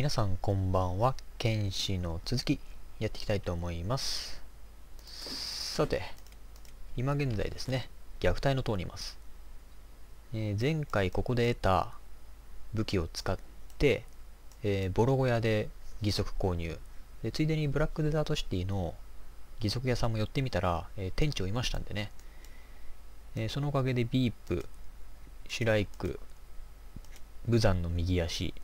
皆さんこんばんは。剣士の続きやっていきたいと思います。さて今現在ですね虐待の塔にいます、えー前回ここで得た武器を使って、えーボロ小屋で義足購入。でついでにブラックデザートシティの義足屋さんも寄ってみたら、えー店長いましたんでね、えそのおかげでビープシュライクブザンの右足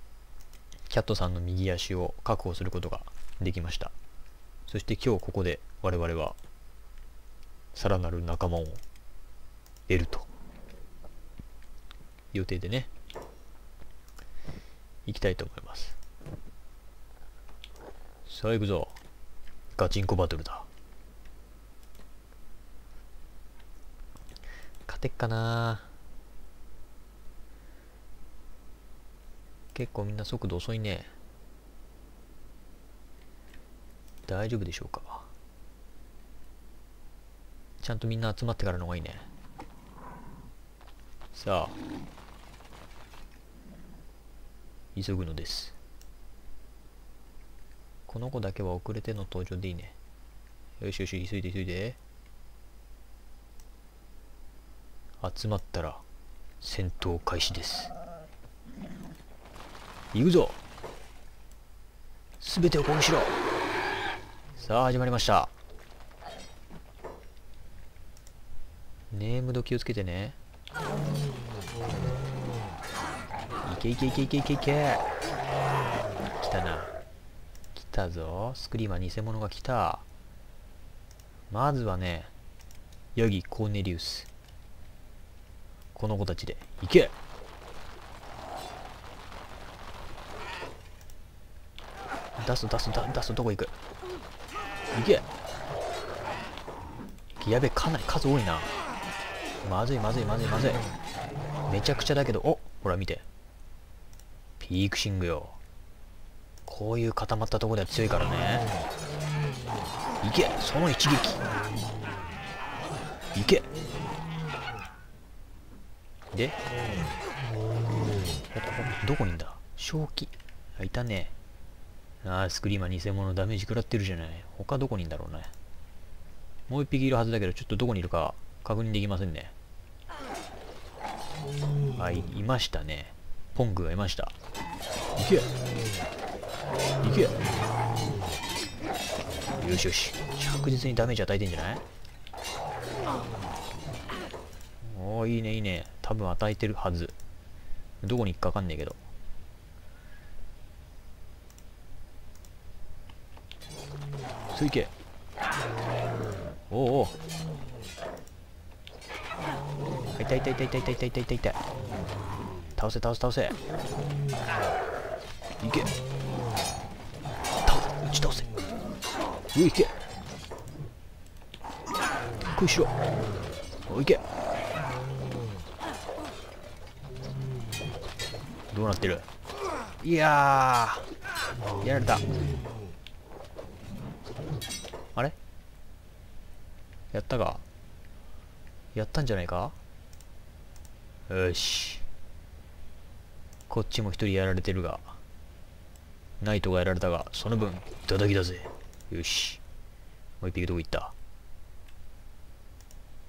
キャットさんの右足を確保することができました。そして今日ここで我々はさらなる仲間を得ると。予定でね。行きたいと思います。さあ行くぞガチンコバトルだ。勝てっかな。結構みんな速度遅いね。大丈夫でしょうか？ちゃんとみんな集まってからの方がいいね。さあ。急ぐのです。この子だけは遅れての登場でいいね。よしよし急いで急いで。集まったら戦闘開始です。行くぞ。すべてを攻撃しろ。さあ始まりました。ネームド気をつけてね。いけいけいけいけいけいけ。来たな。来たぞ。スクリーマー偽物が来た。まずはねヤギコーネリウス。この子たちで行け。出す出す出すどこ行く？行け。やべかなり数多いな。まずいまずいまずいまずい。めちゃくちゃだけどおほら見て。ピークシングよ。こういう固まったとこでは強いからね。いけ。その一撃。いけ。で。どこにいんだ？正気。あいたね。ああスクリーマー偽物ダメージ食らってるじゃない。他どこにいんだろうね。もう一匹いるはずだけどちょっとどこにいるか確認できませんね。あいいましたね。ポンクがいました。いけ。いけ。よしよし。着実にダメージ与えてんじゃない？おおいいねいいね。多分与えてるはず。どこに行くかわかんねえけどついけ。おうおあ痛い痛い痛い痛い痛い痛い痛い痛い。痛い倒せ倒せ倒せ。いけ。倒せ打ち倒せ。ういけ。こいしろおいけ。どうなってる？いやー。やられたあれやったかやったんじゃないか？よし。こっちも一人やられてるが。ナイトがやられたがその分いただきだぜ。よし。もう一匹どこ行った？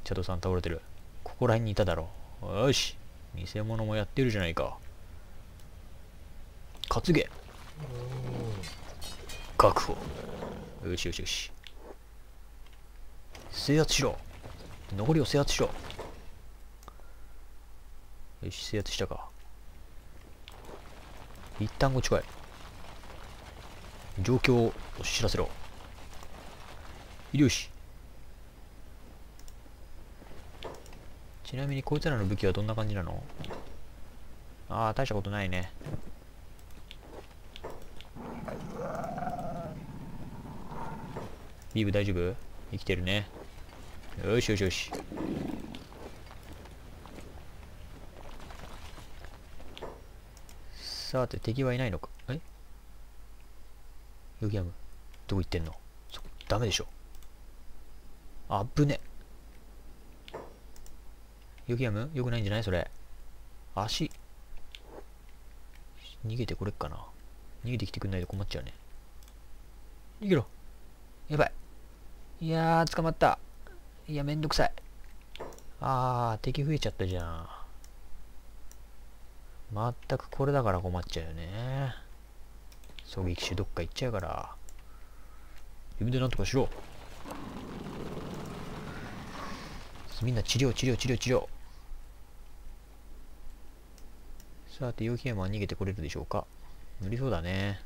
チャドさん倒れてる。ここら辺にいただろう。よし。偽物もやってるじゃないか。担げ。確保。よしよしよし。制圧しろ。残りを制圧しろ。よし制圧したか。一旦こっち来い。状況を知らせろ。よし。ちなみにこいつらの武器はどんな感じなの？ああ大したことないね。ビーブ大丈夫？生きてるね。よしよしよし。さて敵はいないのか。え？ヨギアムどこ行ってんの？そこダメでしょ。あぶねヨギアムよくないんじゃない？それ。足。逃げてこれっかな。逃げてきてくんないと困っちゃうね。逃げろ。やばい。いやー、捕まった。いや、めんどくさい。あー、敵増えちゃったじゃん。まったくこれだから困っちゃうよね。狙撃手どっか行っちゃうから。指でなんとかしろ。みんな治療、治療、治療、治療。さて、ヨヒエマは逃げてこれるでしょうか無理そうだね。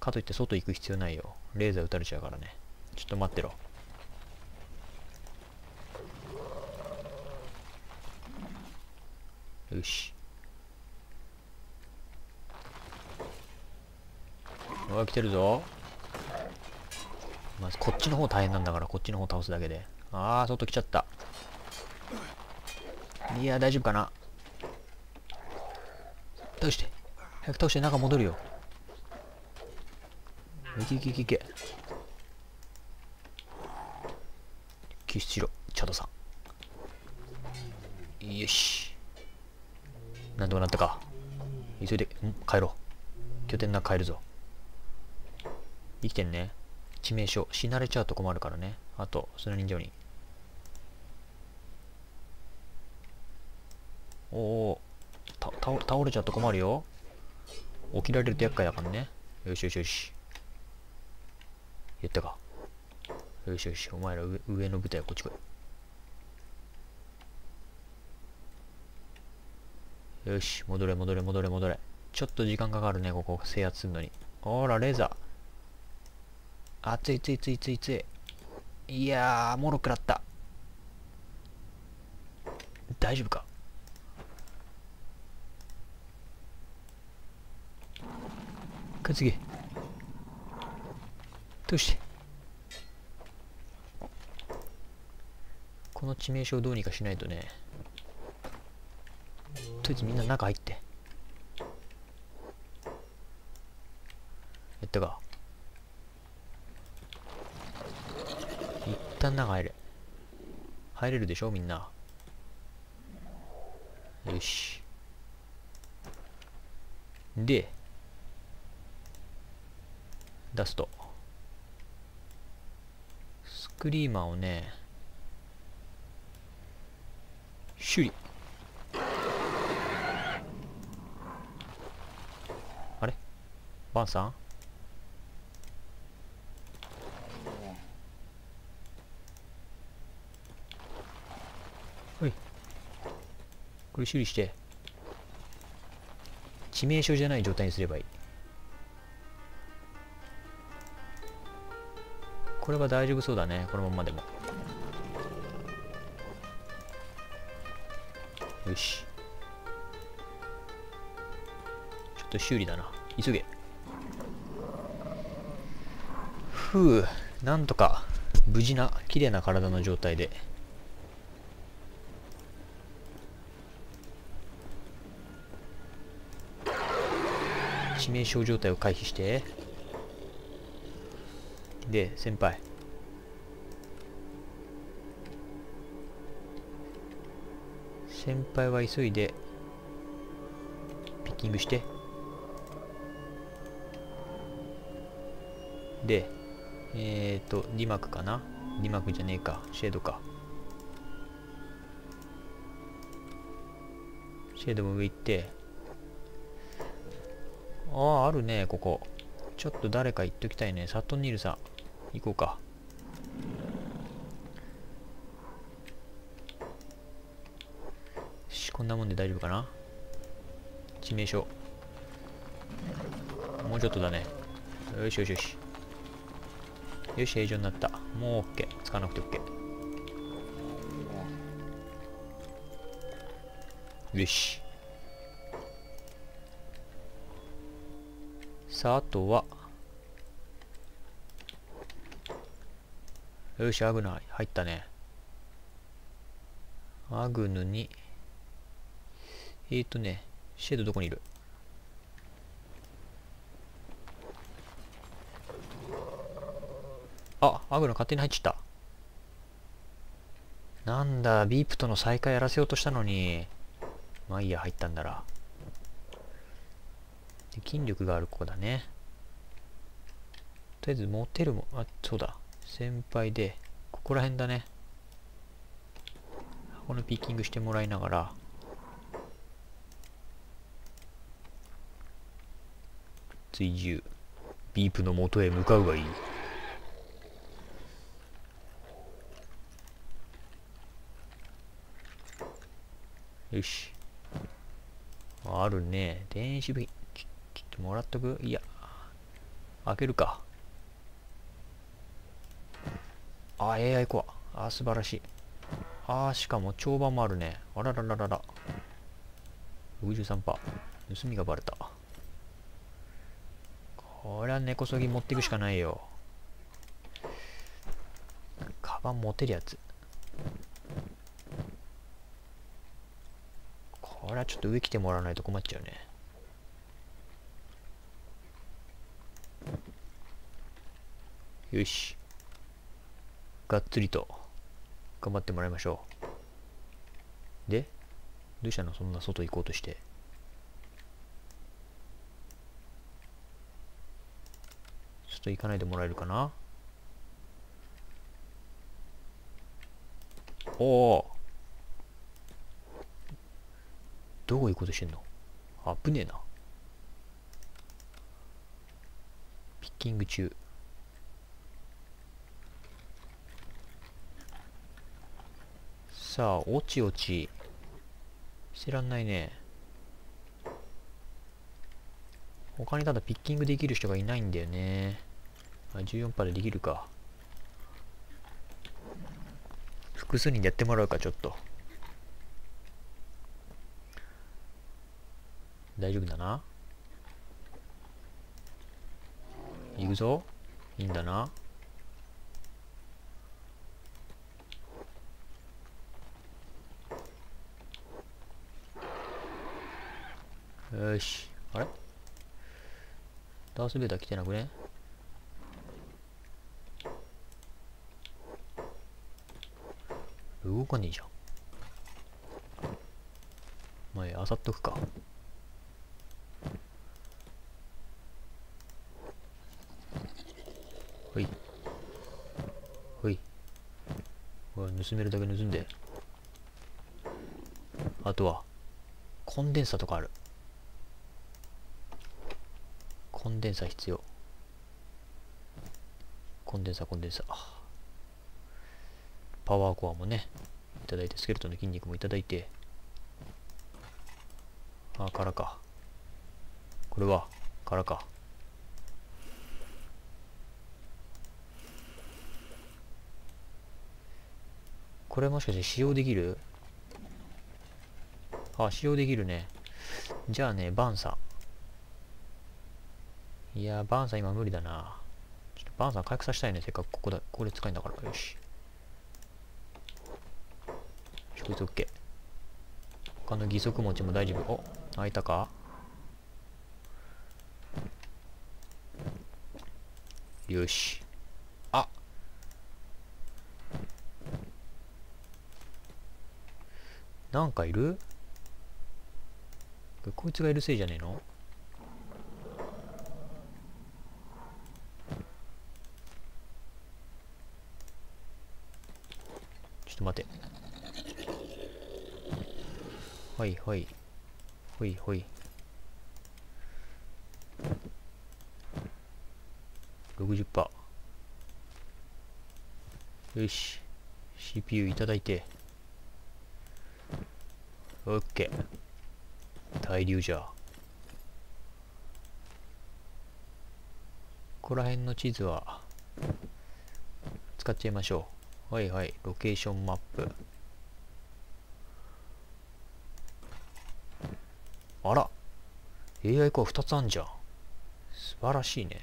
かといって外行く必要ないよ。レーザー撃たれちゃうからね。ちょっと待ってろ。よし。うわ、来てるぞ。まずこっちの方大変なんだから、こっちの方倒すだけで。ああ、外来ちゃった。いや、大丈夫かな。倒して。早く倒して中戻るよ。いけいけいけいけ。救出しろ、チャドさん。よし。なんとかなったか。急いで、ん？帰ろう。拠点な帰るぞ。生きてんね。致命傷。死なれちゃうと困るからね。あと、砂人形に。おおた倒れちゃうと困るよ。起きられると厄介だからね。よしよしよし。言ったか。よしよし、お前ら上上の舞台はこっち来い。よし、戻れ戻れ戻れ戻れ。ちょっと時間かかるね、ここ制圧するのに。ほら、レーザー。あ、ついついついついつい。いやー、もろくらった。大丈夫か？担げ。どうして？この致命傷をどうにかしないとね。とりあえずみんな中入って。やったか。一旦中入れ。入れるでしょみんな。よし。で、出すと。スクリーマーをね、修理。あれバンさん？はい。これ修理して。致命傷じゃない状態にすればいい。これは大丈夫そうだね。このままでも。よし。ちょっと修理だな。急げふうなんとか無事な綺麗な体の状態で。致命傷状態を回避して。で先輩。先輩は急いでピッキングして。でえっ、ー、とリマクかな？リマクじゃねえか。シェードか。シェードも上行って。あああるねここ。ちょっと誰か言っときたいね。サトニールさん行こうか。しこんなもんで大丈夫かな？致命傷。もうちょっとだね。よしよしよし。よし平常になった。もう OK 使わなくて OK よし。さああとは。よし、アグナ入ったね。アグヌに、えーとね、シェードどこにいるあ、アグナ勝手に入っちゃった。なんだ、ビープとの再会やらせようとしたのに。まあいいや、入ったんだら。で筋力がある子だね。とりあえずモテるも、あ、そうだ。先輩で、ここら辺だね。このピッキングしてもらいながら、追従。ビープの元へ向かうがいい。よし。あるね。電子部品。ちょ、ちょっともらっとく？いや。開けるか。あ、AI コア。あ、素晴らしい。あ、しかも帳場もあるね。あららららら。63%。盗みがバレた。これは根こそぎ持っていくしかないよ。カバン持てるやつ。これはちょっと上来てもらわないと困っちゃうね。よし。がっつりと頑張ってもらいましょう。でどうしたの？そんな外行こうとして。ちょっと行かないでもらえるかな？おおどこ行こうとしてんの？危ねえな。ピッキング中。さあ、おちおち。してらんないね。他にただピッキングできる人がいないんだよね。あ、14%でできるか。複数人でやってもらうか、ちょっと。大丈夫だな。行くぞ。いいんだな。よし。あれ？ダースベイダー来てなくね？動かねえじゃん。前、あさっとくか。ほい。ほい。ほい、盗めるだけ盗んで。あとは、コンデンサとかある。コンデンサ必要。コンデンサコンデンサパワーコアもねいただいてスケルトンの筋肉もいただいて。あ空か。これは空か。これもしかして使用できる？あ、使用できるね。じゃあね、バンサ。いやバンさん今無理だな。ちょっとバンさん回復させたいね。せっかくここだ、ここで使えんだから。よし。こいつ OK。他の義足持ちも大丈夫。お、開いたか？よし。あなんかいる？こいつがいるせいじゃねえの？ちょっと待て。はいはい。ほいほい。60%。よし。CPU いただいて。OK。大流じゃ。ここら辺の地図は使っちゃいましょう。はいはい、ロケーションマップ。あら !AI コア2つあんじゃん。素晴らしいね。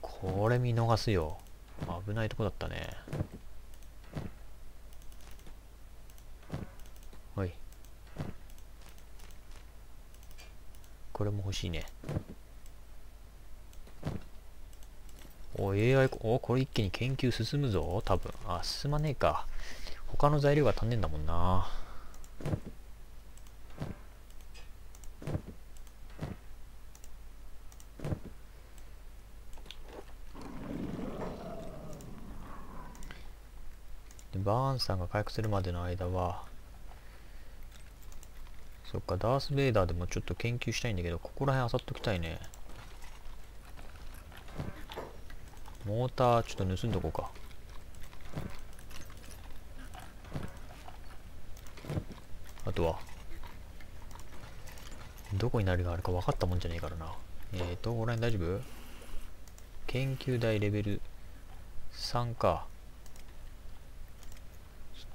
これ見逃すよ。危ないとこだったね。はい。これも欲しいね。お、AI、お、これ一気に研究進むぞ。多分。あ、進まねえか。他の材料が足んねえんだもんなバーンさんが回復するまでの間はそっかダース・ベイダーでもちょっと研究したいんだけどここら辺漁っときたいね。モーターちょっと盗んどこうか。あとはどこに何があるか分かったもんじゃねえからな。えーとここら辺大丈夫？研究台レベル3か。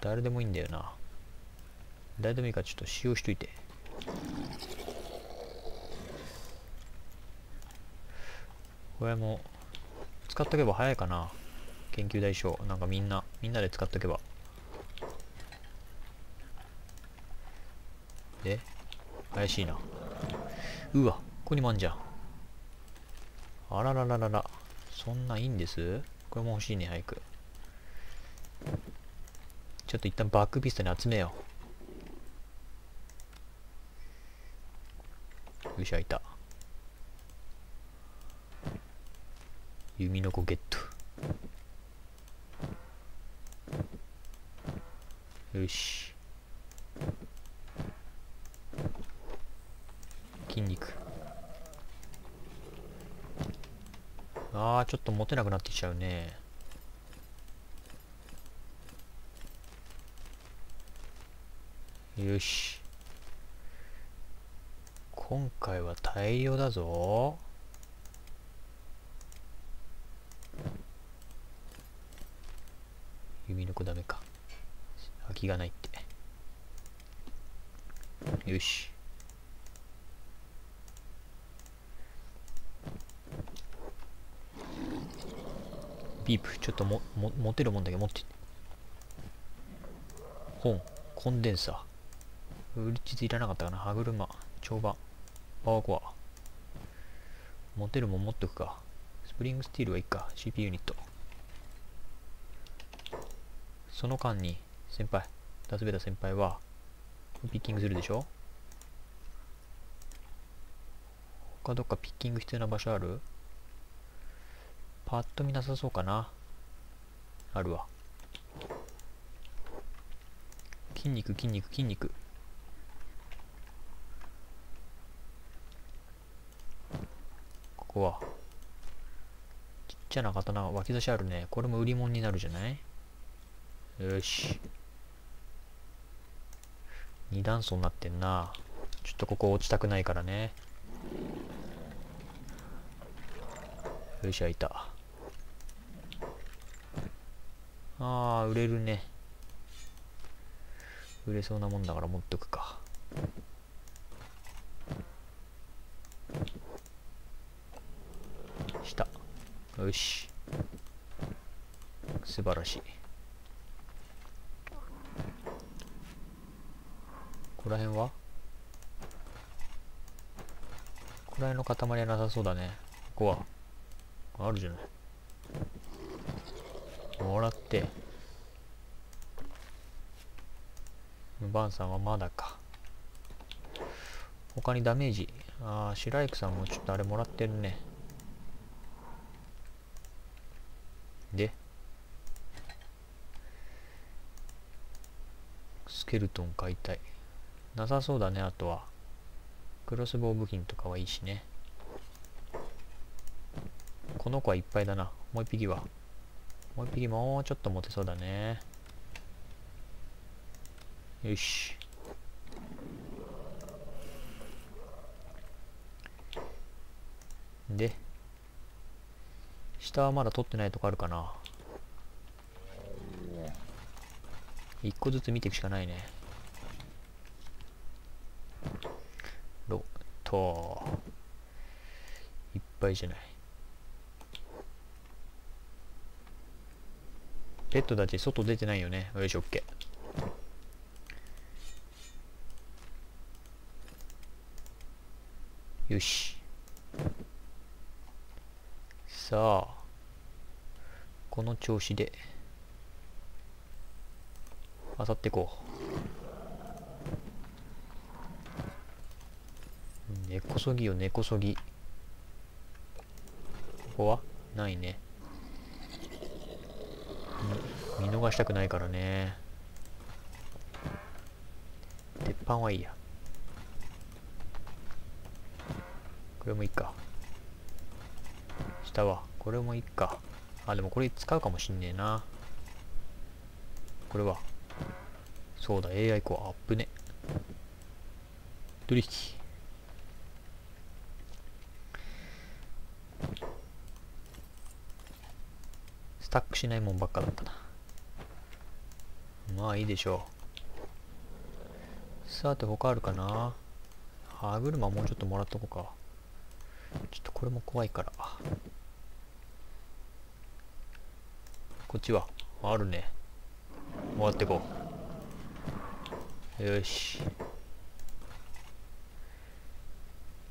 誰でもいいんだよな。誰でもいいかちょっと使用しといて。これも使っとけば早いかな。研究代償なんかみんなみんなで使っとけば。で怪しいな。うわここにもあんじゃん。あららららら。そんないいんです？これも欲しいね早く。ちょっと一旦バックピストに集めよう。よいし開いた。弓の子ゲット。よし。筋肉。ああちょっと持てなくなってきちゃうね。よし。今回は大量だぞ。弓の子ダメか。空きがないって。よし。ビープちょっともも持てるもんだけど持って。本コンデンサー。売り地図いらなかったかな？歯車帳板パワーコア。持てるもん持っとくか。スプリングスティールはいいか CP ユニット。その間に先輩ダスベダ先輩はピッキングするでしょ？他どっかピッキング必要な場所ある？パッと見なさそうかな。あるわ。筋肉筋肉筋肉。ここは。ちっちゃな刀脇差しあるね。これも売り物になるじゃない？よし。二段層になってんな。ちょっとここ落ちたくないからね。よし開いた。ああ売れるね。売れそうなもんだから持っとくかしたよし。素晴らしい。ここら辺は？ここら辺の塊はなさそうだね。ここは。あるじゃない。もらって。バンさんはまだか。他にダメージ。ああ白雪さんもちょっとあれもらってるねでスケルトン買いたい。なさそうだねあとは。クロスボウ武器とかはいいしね。この子はいっぱいだな。もう一匹は。もう一匹もうちょっと持てそうだね。よし。で下はまだ取ってないとこあるかな。一個ずつ見ていくしかないね。ロといっぱいじゃない。ペットたち外出てないよね。よし OK よし。さあこの調子で。あさってこう。根こそぎよ根こそぎ。ここは？ないね。見逃したくないからね。鉄板はいいや。これもいいか。下は？これもいいか。あでもこれ使うかもしんねえな。これは？そうだ AI コアアップね。取引。スタックしないもんばっかだったな。まあいいでしょう。さて他あるかな。歯車もうちょっともらっとこうか。ちょっとこれも怖いから。こっちは。あるね。もらってこう。よし。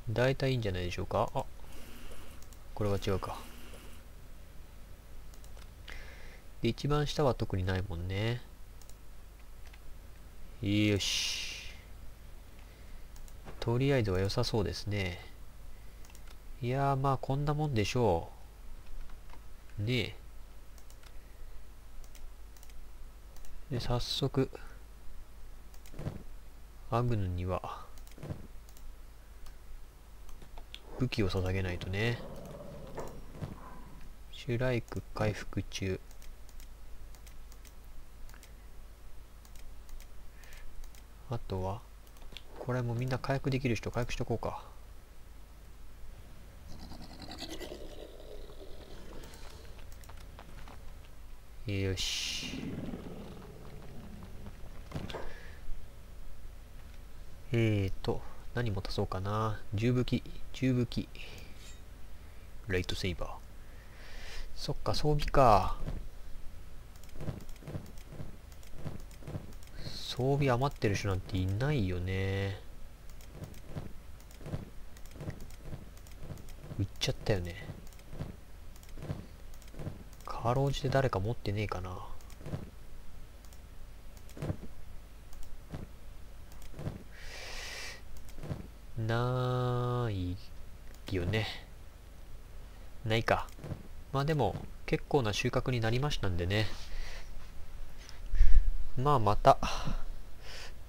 大体いいんじゃないでしょうか？あこれは違うか。で一番下は特にないもんね。よし。とりあえずは良さそうですね。いやーまあこんなもんでしょう。ねえ。で早速。アグヌには武器を捧げないとね。シュライク回復中。あとはこれもみんな回復できる人回復しとこうか。よし。えーと、何持たそうかな。重武器、重武器。ライトセイバー。そっか、装備か。装備余ってる人なんていないよね。売っちゃったよね。かろうじて誰か持ってねえかな。ないよね。ないか。まあでも、結構な収穫になりましたんでね。まあまた、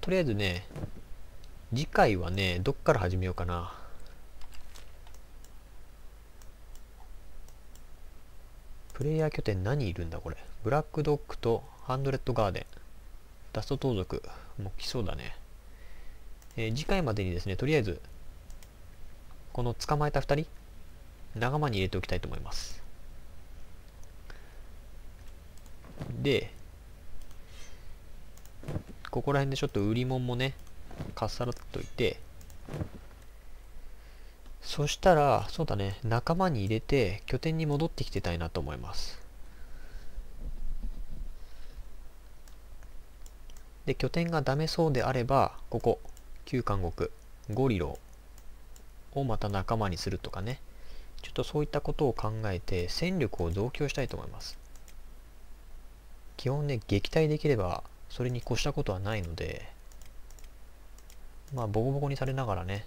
とりあえずね、次回はね、どっから始めようかな。プレイヤー拠点何いるんだこれ。ブラックドッグとハンドレッドガーデン。ダスト盗賊。もう来そうだね。えー、次回までにですね、とりあえず、この捕まえた2人、仲間に入れておきたいと思います。で、ここら辺でちょっと売り物もね、かっさらっといて、そしたら、そうだね、仲間に入れて拠点に戻ってきてたいなと思います。で、拠点がダメそうであれば、ここ、旧監獄ゴリロをまた仲間にするとかね。ちょっとそういったことを考えて戦力を増強したいと思います。基本ね撃退できればそれに越したことはないのでまあボコボコにされながらね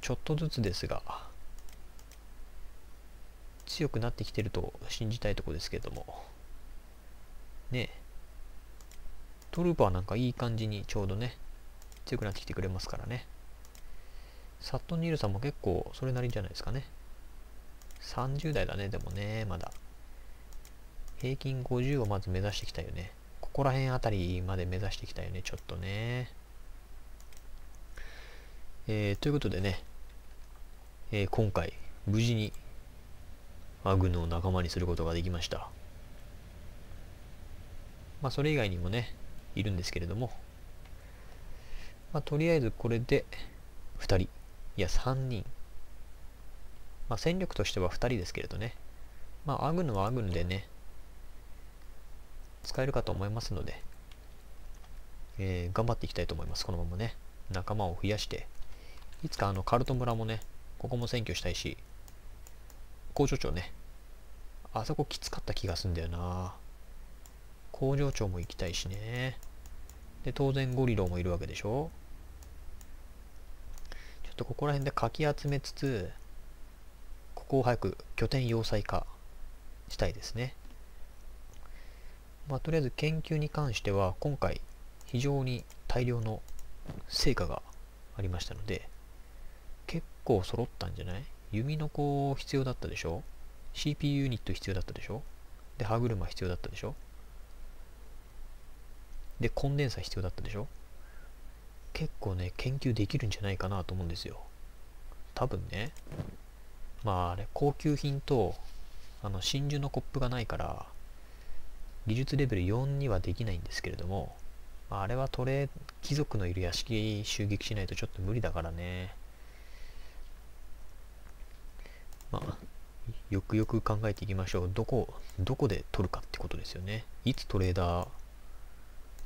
ちょっとずつですが強くなってきてると信じたいとこですけれども。ね。トルーパーなんかいい感じにちょうどね強くなってきてくれますからね。サットニールさんも結構それなりじゃないですかね。30代だね、でもね、まだ。平均50をまず目指してきたよね。ここら辺あたりまで目指してきたよね、ちょっとね。えー、ということでね、えー、今回、無事にアグヌを仲間にすることができました。まあ、それ以外にもね、いるんですけれども、まあ、とりあえずこれで2人、いや3人。まあ、戦力としては2人ですけれどね。まあ、アグヌはアグヌでね、使えるかと思いますので、えー、頑張っていきたいと思います。このままね、仲間を増やして、いつかあのカルト村もね、ここも占拠したいし、工場長ね、あそこきつかった気がすんだよな。工場長も行きたいしね。で、当然ゴリロもいるわけでしょとここら辺でかき集めつつ、ここを早く拠点要塞化したいですね。まあ、とりあえず研究に関しては今回非常に大量の成果がありましたので結構揃ったんじゃない？弓の子必要だったでしょ ?CPU ユニット必要だったでしょ？で、歯車必要だったでしょ？で、コンデンサ必要だったでしょ？結構ね、研究できるんじゃないかなと思うんですよ。多分ね。まあ、あれ、高級品と、あの、真珠のコップがないから、技術レベル4にはできないんですけれども、まあ、あれはトレ貴族のいる屋敷襲撃しないとちょっと無理だからね。まあ、よくよく考えていきましょう。どこ、どこで取るかってことですよね。いつトレーダー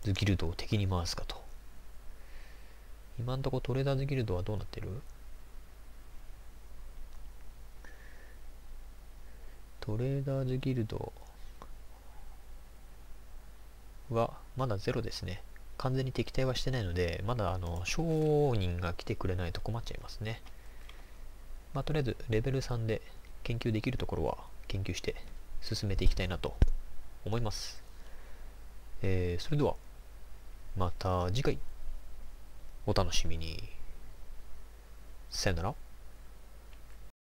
ズギルドを敵に回すかと。今んとこトレーダーズギルドはどうなってる？トレーダーズギルドはまだゼロですね。完全に敵対はしてないので、まだあの商人が来てくれないと困っちゃいますね。まあ、とりあえずレベル3で研究できるところは研究して進めていきたいなと思います。えー、それではまた次回お楽しみに。さよなら。